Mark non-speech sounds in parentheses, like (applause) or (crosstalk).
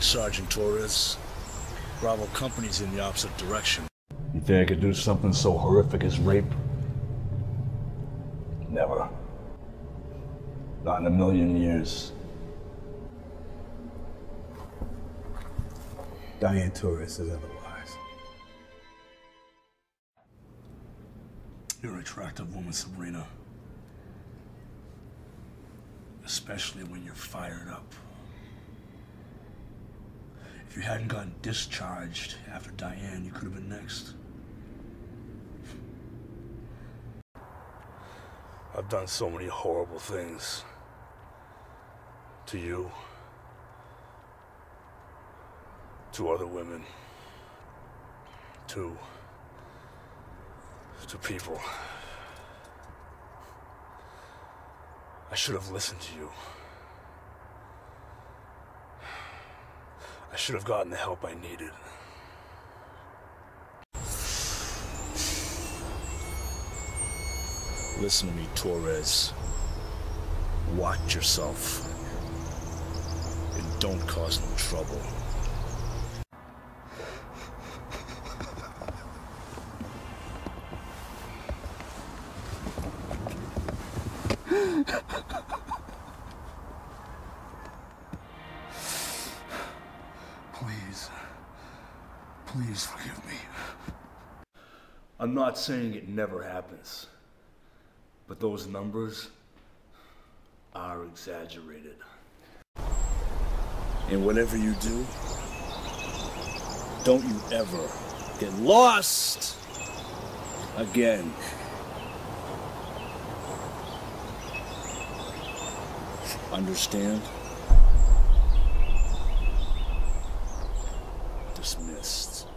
morning, Sergeant Torres. Bravo Company's in the opposite direction. You think I could do something so horrific as rape? Never. Not in a million years. Diane Torres says otherwise. You're an attractive woman, Sabrina. Especially when you're fired up. If you hadn't gotten discharged after Diane, you could have been next. I've done so many horrible things to you, to other women, to to people. I should have listened to you. Should have gotten the help I needed. Listen to me, Torres. Watch yourself. And don't cause no trouble. (laughs) Please. Please forgive me. I'm not saying it never happens, but those numbers are exaggerated. And whatever you do, don't you ever get lost again. Understand? Dismissed.